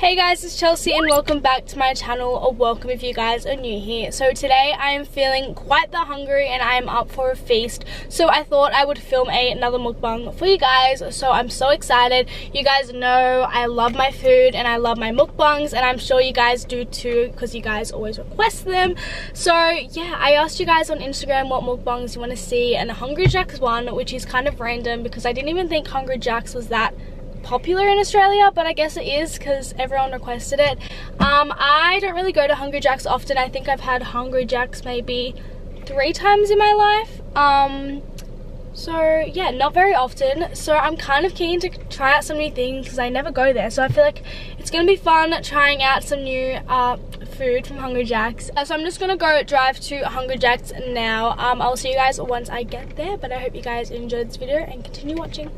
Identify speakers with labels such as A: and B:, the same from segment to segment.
A: Hey guys, it's Chelsea and welcome back to my channel or welcome if you guys are new here. So today I am feeling quite the hungry and I am up for a feast. So I thought I would film a, another mukbang for you guys. So I'm so excited. You guys know I love my food and I love my mukbangs and I'm sure you guys do too because you guys always request them. So yeah, I asked you guys on Instagram what mukbangs you want to see and the Hungry Jack's one which is kind of random because I didn't even think Hungry Jack's was that popular in Australia, but I guess it is because everyone requested it. Um, I don't really go to Hungry Jack's often. I think I've had Hungry Jack's maybe three times in my life. Um, so yeah, not very often. So I'm kind of keen to try out some new things because I never go there. So I feel like it's going to be fun trying out some new uh, food from Hungry Jack's. Uh, so I'm just going to go drive to Hungry Jack's now. Um, I'll see you guys once I get there. But I hope you guys enjoyed this video and continue watching.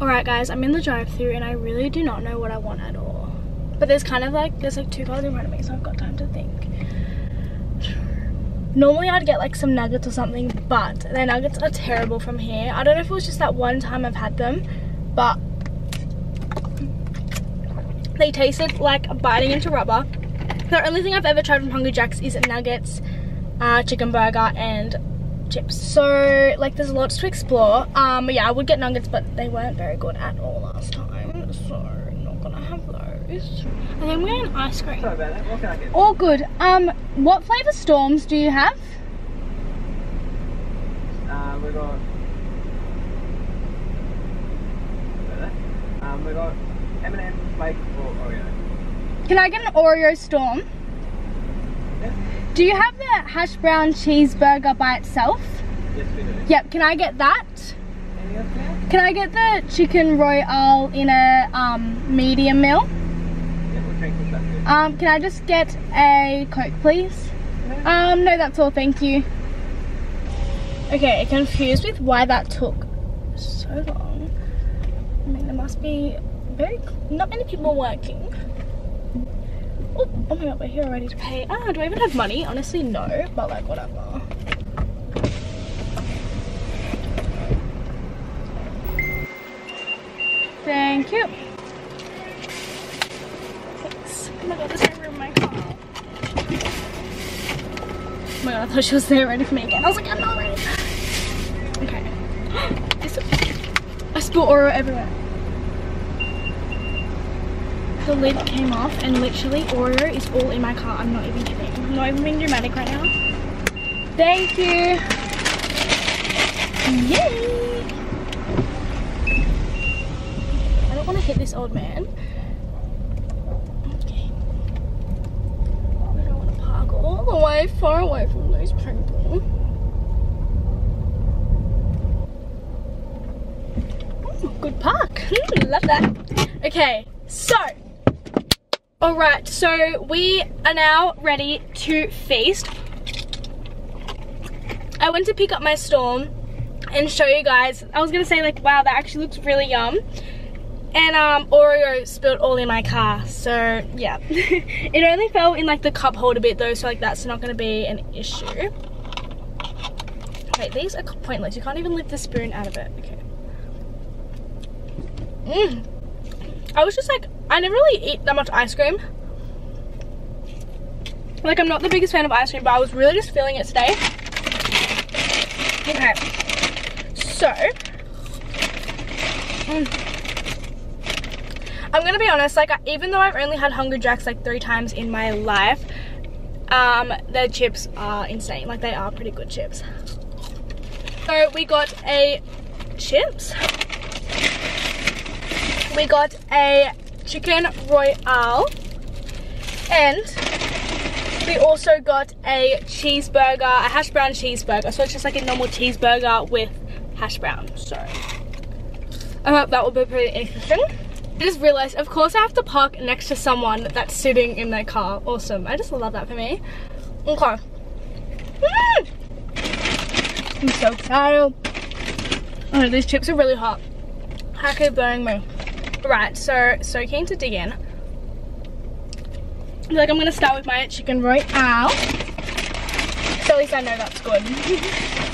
A: Alright guys, I'm in the drive through and I really do not know what I want at all. But there's kind of like, there's like two cars in front of me so I've got time to think. Normally I'd get like some nuggets or something, but their nuggets are terrible from here. I don't know if it was just that one time I've had them, but they tasted like biting into rubber. The only thing I've ever tried from Hungry Jack's is nuggets, uh, chicken burger, and chips. So like there's lots to explore. Um, yeah, I would get nuggets, but they weren't very good at all last time. So not gonna have those. I think I'm getting ice cream.
B: Sorry about that. What can I get?
A: All good. Um, what flavour storms do you have?
B: Uh, we got. Um, we got M&M flake or Oreo.
A: Can I get an Oreo storm? Do you have the hash brown cheeseburger by itself?
B: Yes, we do.
A: Yep, can I get that? Can I get the chicken royale in a um, medium meal?
B: Yeah, what drink was that? too?
A: Um, can I just get a Coke, please? Um, no, that's all, thank you. Okay, confused with why that took so long. I mean, there must be very, not many people working. Oh, oh my god, we're here already to pay. Ah, do I even have money? Honestly, no, but like, whatever. Thank you. Thanks. Oh my god, no room in my car. Oh my god, I thought she was there ready for me again. I was like, I'm not ready. Okay. I spilled Oreo everywhere. The lid came off and literally Oreo is all in my car. I'm not even kidding. I'm not even being dramatic right now. Thank you. Yay! I don't want to hit this old man. Okay. I don't want to park all the way far away from those people. Good park. Love that. Okay, so. Alright, so we are now ready to feast. I went to pick up my storm and show you guys. I was gonna say like, wow, that actually looks really yum. And um, Oreo spilled all in my car, so yeah. it only fell in like the cup holder bit though, so like that's not gonna be an issue. Okay, these are pointless. You can't even lift the spoon out of it. Okay. Mmm. I was just like, I never really eat that much ice cream. Like I'm not the biggest fan of ice cream, but I was really just feeling it today. Okay. So. mm. I'm gonna be honest, like even though I've only had Hungry Jacks like three times in my life, um, their chips are insane. Like they are pretty good chips. So we got a chips. We got a chicken royale. And we also got a cheeseburger, a hash brown cheeseburger. So it's just like a normal cheeseburger with hash brown. So I hope that will be pretty interesting. I just realized, of course I have to park next to someone that's sitting in their car. Awesome. I just love that for me. Okay. Mm! I'm so excited. Oh, these chips are really hot. How could it burn me? Right, so, so keen to dig in. Like I'm gonna start with my chicken royale. So at least I know that's good.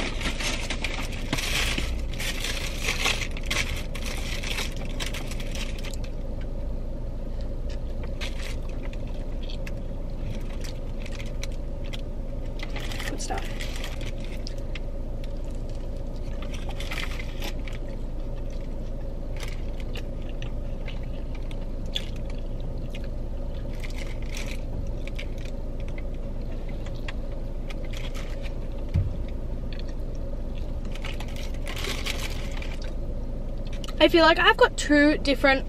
A: I feel like I've got two different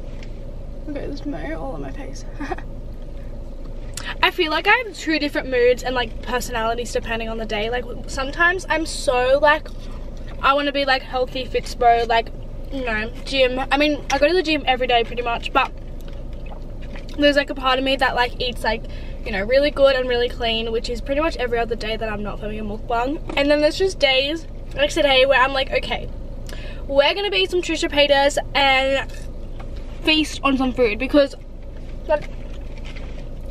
A: okay there's mayo all on my face. I feel like I have two different moods and like personalities depending on the day. Like sometimes I'm so like I want to be like healthy fitspo like you know gym. I mean I go to the gym every day pretty much but there's like a part of me that like eats like you know really good and really clean which is pretty much every other day that I'm not filming a mukbang. And then there's just days like today where I'm like okay we're gonna be some Trisha Paytas and feast on some food because like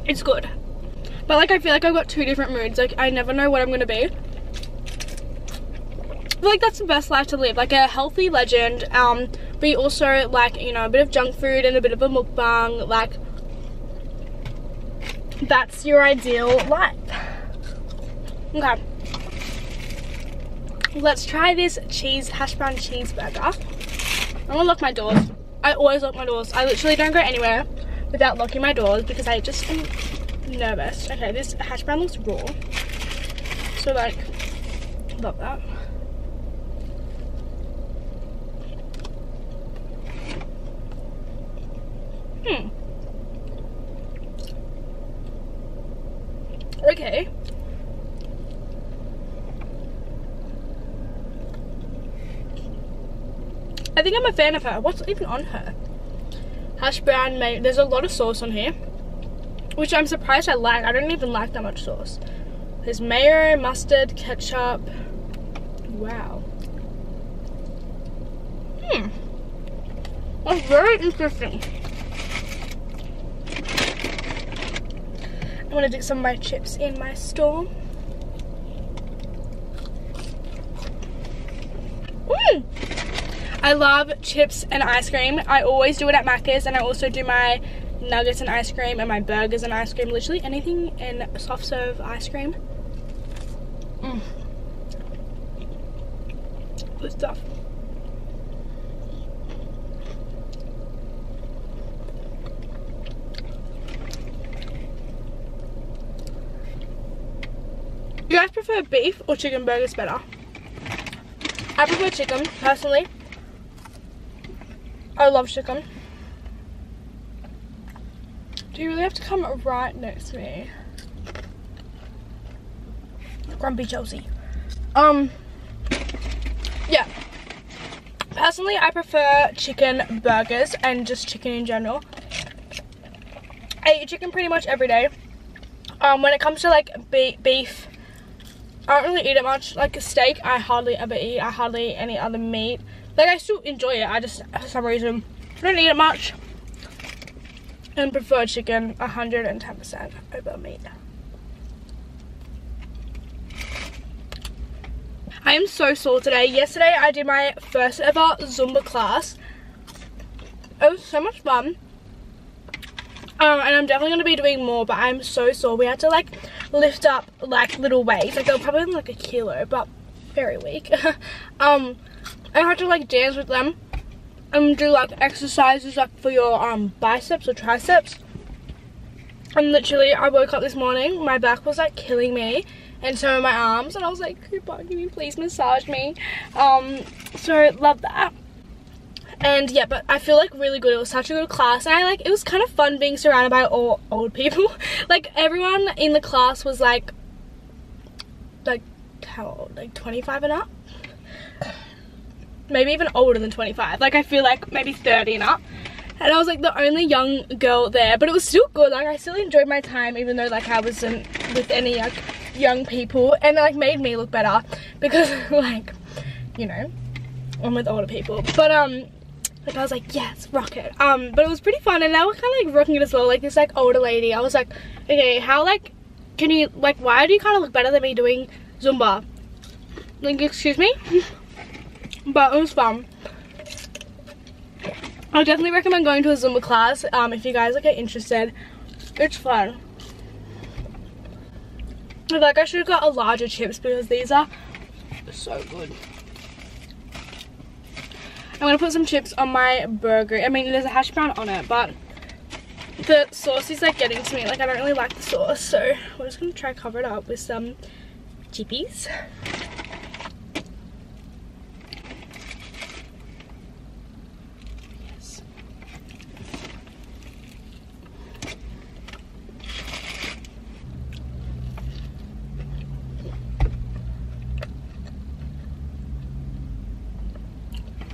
A: it's good. But like I feel like I've got two different moods. Like I never know what I'm gonna be. Feel like that's the best life to live. Like a healthy legend. Um but also like you know a bit of junk food and a bit of a mukbang. Like that's your ideal life. Okay let's try this cheese hash brown cheeseburger. I'm gonna lock my doors. I always lock my doors. I literally don't go anywhere without locking my doors because I just am nervous. Okay, this hash brown looks raw. So like, love that. Hmm. Okay. I think I'm a fan of her. What's even on her? Hash brown mayo. There's a lot of sauce on here. Which I'm surprised I like. I don't even like that much sauce. There's mayo, mustard, ketchup. Wow. Hmm. That's very interesting. I'm gonna dip some of my chips in my store. Mmm! I love chips and ice cream. I always do it at Macca's and I also do my nuggets and ice cream and my burgers and ice cream. Literally anything in soft serve ice cream. Mm. Good stuff. You guys prefer beef or chicken burgers better? I prefer chicken, personally. I love chicken. Do you really have to come right next to me? Grumpy Chelsea. Um, yeah. Personally, I prefer chicken burgers and just chicken in general. I eat chicken pretty much every day. Um, when it comes to like be beef, I don't really eat it much. Like a steak, I hardly ever eat. I hardly eat any other meat. Like I still enjoy it. I just for some reason don't eat it much. And prefer chicken 110% over meat. I am so sore today. Yesterday I did my first ever Zumba class. It was so much fun. Um, and I'm definitely going to be doing more, but I'm so sore. We had to like lift up like little weights. Like they were probably like a kilo, but very weak. um, I had to like dance with them and do like exercises like for your um biceps or triceps. And literally I woke up this morning, my back was like killing me and so my arms and I was like, Cooper, can you please massage me? Um, so love that. And yeah, but I feel like really good. It was such a good class and I like, it was kind of fun being surrounded by all old people. like everyone in the class was like, like how old? Like 25 and up? Maybe even older than 25 like I feel like maybe 30 and up. And I was like the only young girl there but it was still good. Like I still enjoyed my time even though like I wasn't with any like young people. And it like made me look better because like you know I'm with older people. But um like I was like yes rock it. Um but it was pretty fun. And they were kind of like rocking it as well. Like this like older lady I was like okay how like can you like why do you kind of look better than me doing Zumba? Like excuse me but it was fun. I definitely recommend going to a Zumba class um, if you guys like, are interested. It's fun. I feel like I should have got a larger chips because these are so good. I'm gonna put some chips on my burger. I mean, there's a hash brown on it, but the sauce is like getting to me. Like, I don't really like the sauce, so we're just gonna try cover it up with some chippies.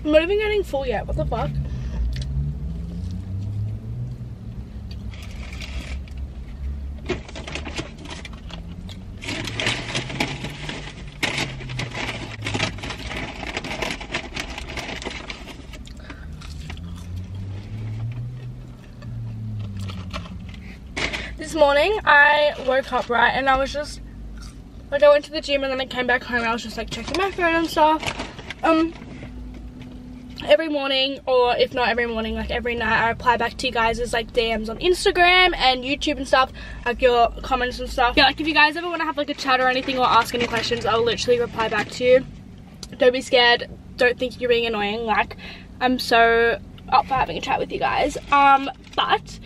A: I'm not even getting full yet. What the fuck? This morning I woke up right and I was just like I went to the gym and then I came back home I was just like checking my phone and stuff. Um every morning or if not every morning like every night I reply back to you guys' as like DMs on Instagram and YouTube and stuff like your comments and stuff. Yeah like if you guys ever want to have like a chat or anything or ask any questions I'll literally reply back to you. Don't be scared. Don't think you're being annoying. Like I'm so up for having a chat with you guys. Um but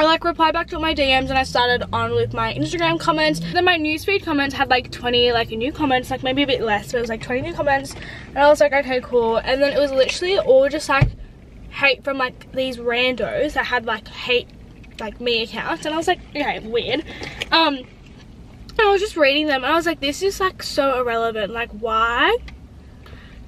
A: I like replied back to all my DMs and I started on with my Instagram comments. Then my newsfeed comments had like 20 like new comments, like maybe a bit less, but it was like 20 new comments. And I was like, okay, cool. And then it was literally all just like hate from like these randos that had like hate like me accounts. And I was like, okay, weird. Um, I was just reading them and I was like, this is like so irrelevant. Like, why?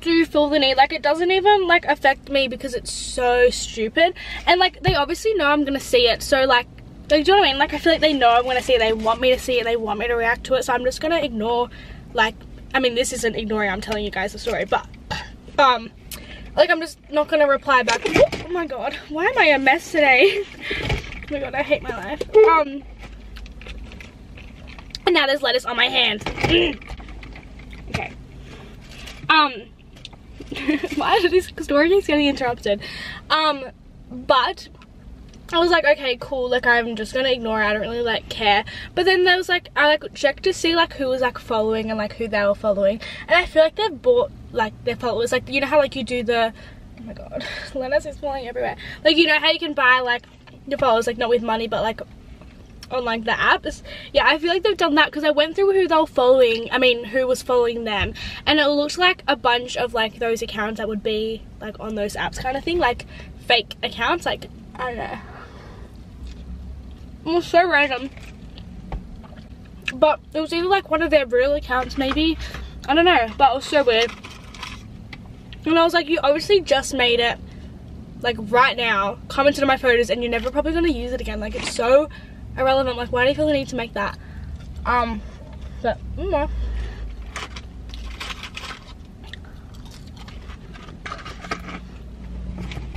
A: Do feel the need like it doesn't even like affect me because it's so stupid and like they obviously know I'm gonna see it so like like, do you know what I mean? Like, I feel like they know I'm gonna see it. They want me to see it. They want me to react to it. So I'm just gonna ignore, like, I mean, this isn't ignoring. I'm telling you guys the story, but, um, like, I'm just not gonna reply back. Oh my god, why am I a mess today? oh my god, I hate my life. Um, and now there's lettuce on my hand. okay. Um, why is this story keeps getting interrupted? Um, but I was like, okay, cool, like I'm just gonna ignore it, I don't really like care. But then there was like, I like checked to see like who was like following and like who they were following. And I feel like they've bought like their followers, like you know how like you do the, oh my god, Lena's is falling everywhere. Like you know how you can buy like your followers, like not with money, but like on like the apps yeah i feel like they've done that because i went through who they were following i mean who was following them and it looks like a bunch of like those accounts that would be like on those apps kind of thing like fake accounts like i don't know. It was so random. But it was either like one of their real accounts maybe. I don't know but it was so weird. And i was like you obviously just made it like right now. Commented on my photos and you're never probably going to use it again. Like it's so irrelevant. Like, why do you feel the need to make that? Um, but, mm,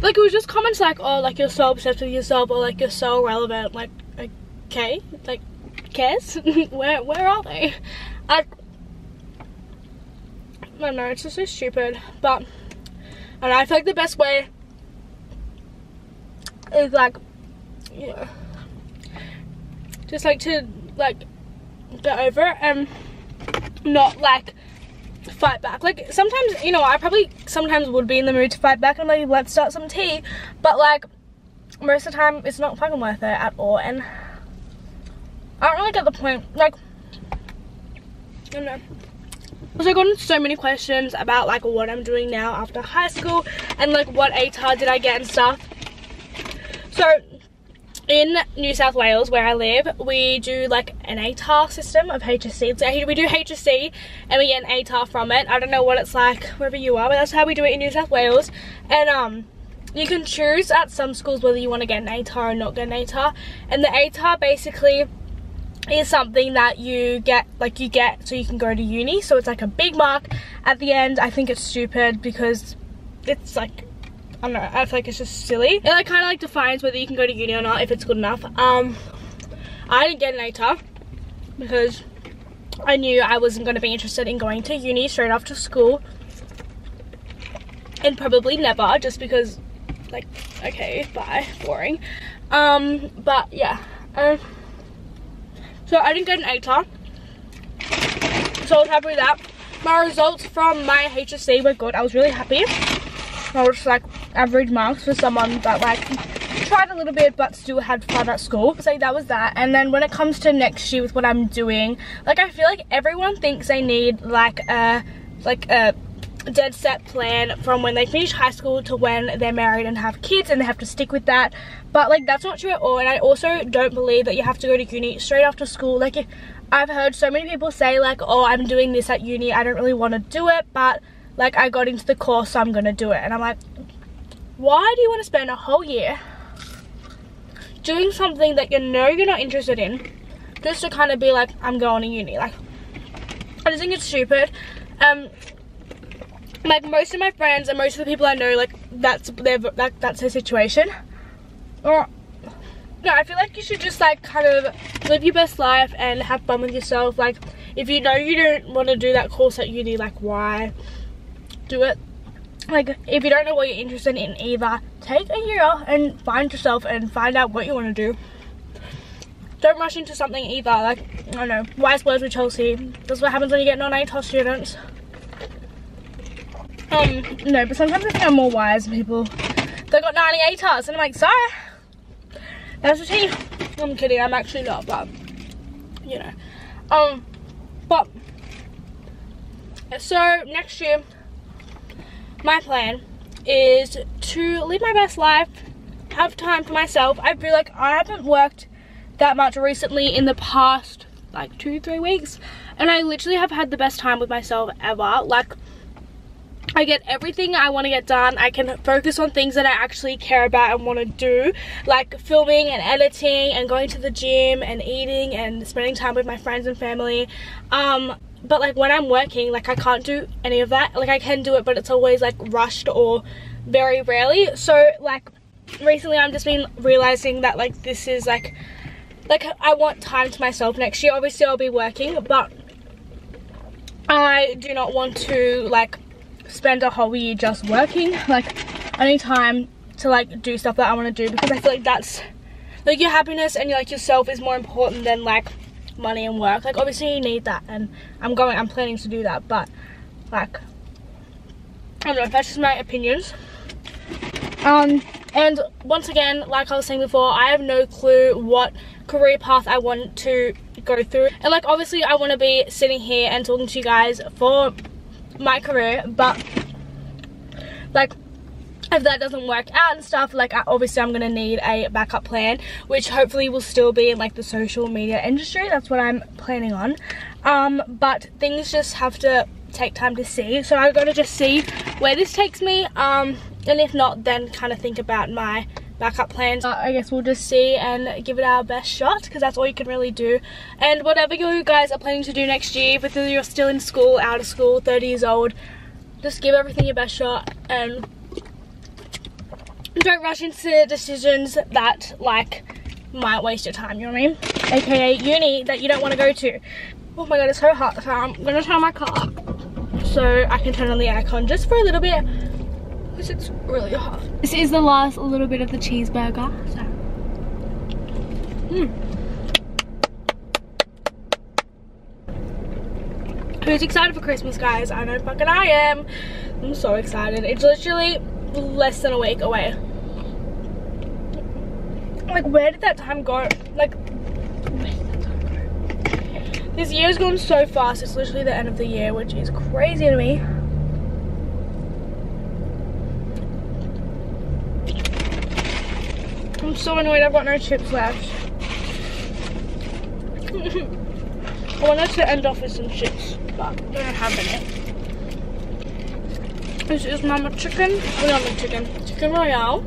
A: Like, it was just comments like, oh, like, you're so obsessed with yourself, or like, you're so relevant. Like, okay, like, cares? where, where are they? I, I don't know, it's just so stupid. But, and I feel like the best way is like, yeah just like to like get over it and not like fight back. Like sometimes you know I probably sometimes would be in the mood to fight back and like let's start some tea but like most of the time it's not fucking worth it at all and I don't really get the point like I don't know. So I got so many questions about like what I'm doing now after high school and like what ATAR did I get and stuff. So in New South Wales where I live we do like an ATAR system of HSC so we do HSC and we get an ATAR from it. I don't know what it's like wherever you are but that's how we do it in New South Wales. And um you can choose at some schools whether you want to get an ATAR or not get an ATAR and the ATAR basically is something that you get like you get so you can go to uni. So it's like a big mark. At the end I think it's stupid because it's like I don't know, I feel like it's just silly. It like kind of like defines whether you can go to uni or not if it's good enough. Um, I didn't get an ATAR because I knew I wasn't going to be interested in going to uni straight after school. And probably never just because like, okay, bye, boring. Um, but yeah. Um, so I didn't get an ATAR. So I was happy with that. My results from my HSC were good. I was really happy. I was like average marks for someone that like tried a little bit but still had fun at school. So that was that. And then when it comes to next year with what I'm doing, like I feel like everyone thinks they need like a like a dead set plan from when they finish high school to when they're married and have kids and they have to stick with that but like that's not true at all and I also don't believe that you have to go to uni straight after school like if, I've heard so many people say like, oh, I'm doing this at uni. I don't really want to do it, but like I got into the course, so I'm to do it. And I'm like, why do you want to spend a whole year doing something that you know you're not interested in just to kind of be like, I'm going to uni? Like, I just think it's stupid. Um, like most of my friends and most of the people I know, like that's their that, that's their situation. Or no, I feel like you should just like kind of live your best life and have fun with yourself. Like if you know you don't want to do that course at uni, like why do it? Like if you don't know what you're interested in either, take a year off and find yourself and find out what you want to do. Don't rush into something either. Like I don't know, wise words with Chelsea. That's what happens when you get non-ATAR students. Um, no, but sometimes I think I'm more wise people that got 98 ATARs and I'm like, sorry. That's the tea. I'm kidding, I'm actually not, but you know. Um, but so next year, my plan is to live my best life, have time for myself. I feel like I haven't worked that much recently in the past like two, three weeks, and I literally have had the best time with myself ever. Like, I get everything I want to get done. I can focus on things that I actually care about and want to do, like filming and editing and going to the gym and eating and spending time with my friends and family. Um, but like when I'm working, like I can't do any of that. Like I can do it, but it's always like rushed or very rarely. So like recently I'm just been realizing that like this is like, like I want time to myself next year. Obviously I'll be working, but I do not want to like spend a whole year just working. Like, I need time to like do stuff that I want to do because I feel like that's like your happiness and like yourself is more important than like money and work. Like, obviously you need that, and I'm going, I'm planning to do that, but like, I don't know. That's just my opinions. Um, and once again, like I was saying before, I have no clue what career path I want to go through. And like, obviously, I want to be sitting here and talking to you guys for my career but like if that doesn't work out and stuff like obviously I'm gonna need a backup plan which hopefully will still be in like the social media industry that's what I'm planning on um but things just have to take time to see so I gotta just see where this takes me um and if not then kind of think about my backup plans. Uh, I guess we'll just see and give it our best shot because that's all you can really do. And whatever you guys are planning to do next year, whether you're still in school, out of school, 30 years old, just give everything your best shot and don't rush into decisions that like might waste your time, you know what I mean? AKA uni that you don't want to go to. Oh my god, it's so hot. So I'm gonna turn my car up so I can turn on the aircon just for a little bit because it's really hot. This is the last little bit of the cheeseburger. So. Mm. Who's excited for Christmas, guys? I know fucking I am. I'm so excited. It's literally less than a week away. Like, where did that time go? Like, This year's gone so fast. It's literally the end of the year, which is crazy to me. I'm so annoyed I've got no chips left. I wanted to end off with some chips, but I don't have any. This is Mama Chicken, not Mama Chicken, Chicken Royale.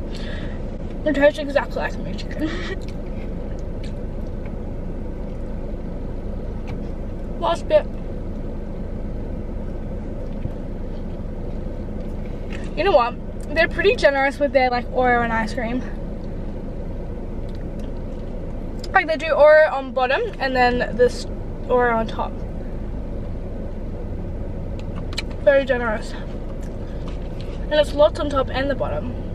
A: It tastes exactly like my chicken. Last bit. You know what? They're pretty generous with their like Oreo and ice cream. Like they do Oreo on bottom and then this Oreo on top. Very generous. And it's lots on top and the bottom.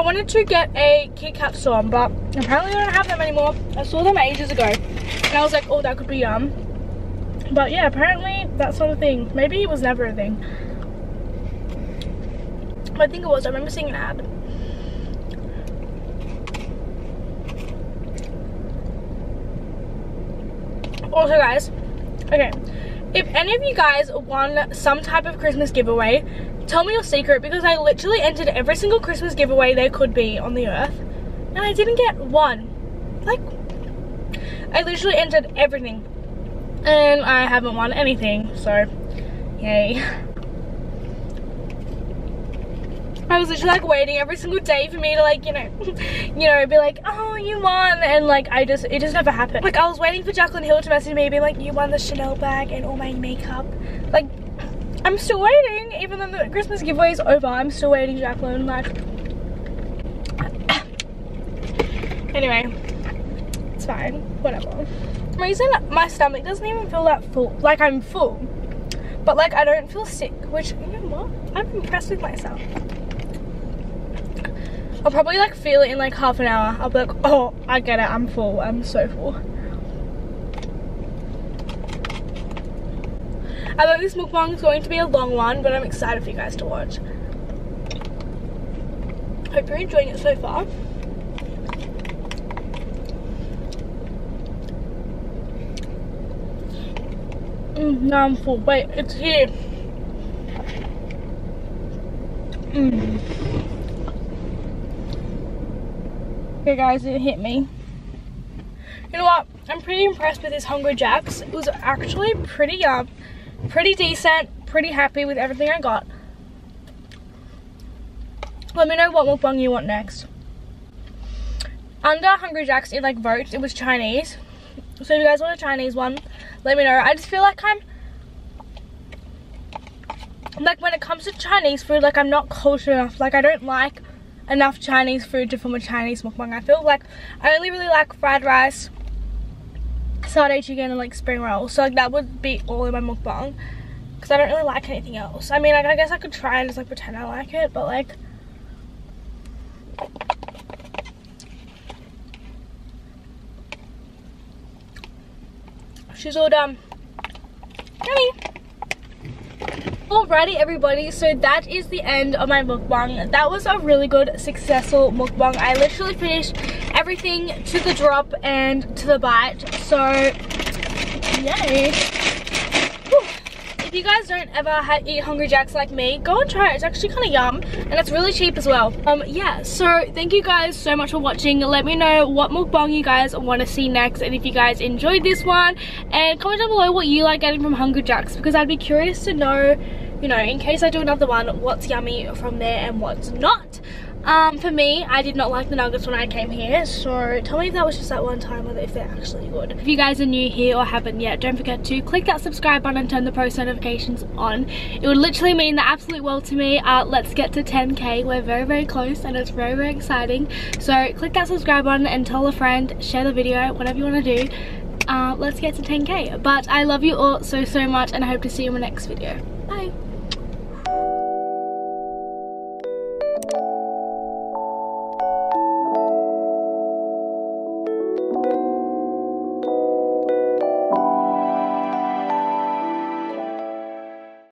A: I wanted to get a Kit Kat Storm, but apparently I don't have them anymore. I saw them ages ago. And I was like, oh, that could be yum. But yeah, apparently that's not a thing. Maybe it was never a thing. I think it was. I remember seeing an ad. Also guys, okay, if any of you guys won some type of Christmas giveaway, tell me your secret because I literally entered every single Christmas giveaway there could be on the earth and I didn't get one. Like, I literally entered everything and I haven't won anything so yay I was literally like waiting every single day for me to like, you know, you know, be like, oh, you won. And like, I just, it just never happened. Like, I was waiting for Jaclyn Hill to message me, being like, you won the Chanel bag and all my makeup. Like, I'm still waiting, even though the Christmas giveaway is over. I'm still waiting, Jaclyn. Like, anyway, it's fine. Whatever. For reason my stomach doesn't even feel that full. Like, I'm full. But like, I don't feel sick, which, you know what? I'm impressed with myself. I'll probably like feel it in like half an hour. I'll be like, oh, I get it. I'm full. I'm so full. I know this mukbang is going to be a long one, but I'm excited for you guys to watch. Hope you're enjoying it so far. Mm, now I'm full. Wait, it's here. Mm. Okay guys, it hit me. You know what? I'm pretty impressed with this Hungry Jack's. It was actually pretty yum, pretty decent, pretty happy with everything I got. Let me know what mukbang you want next. Under Hungry Jack's, it like votes, it was Chinese. So if you guys want a Chinese one, let me know. I just feel like I'm like when it comes to Chinese food, like I'm not cultured enough. Like I don't like enough Chinese food to film a Chinese mukbang. I feel like I only really like fried rice, satay chicken, and like spring rolls. So like that would be all in my mukbang. Because I don't really like anything else. I mean, like, I guess I could try and just like pretend I like it, but like... She's all done. Yummy! Alrighty everybody, so that is the end of my mukbang. That was a really good, successful mukbang. I literally finished everything to the drop and to the bite. So, yay if you guys don't ever eat Hungry Jacks like me, go and try it. It's actually kind of yum and it's really cheap as well. Um, yeah, so thank you guys so much for watching. Let me know what mukbang you guys want to see next and if you guys enjoyed this one. And comment down below what you like getting from Hungry Jacks because I'd be curious to know, you know, in case I do another one, what's yummy from there and what's not. Um, for me, I did not like the nuggets when I came here, so tell me if that was just that one time or if they're actually good. If you guys are new here or haven't yet, don't forget to click that subscribe button and turn the post notifications on. It would literally mean the absolute world to me. Uh, let's get to 10k. We're very, very close and it's very, very exciting. So click that subscribe button and tell a friend, share the video, whatever you want to do. Uh, let's get to 10k. But I love you all so, so much and I hope to see you in my next video. Bye.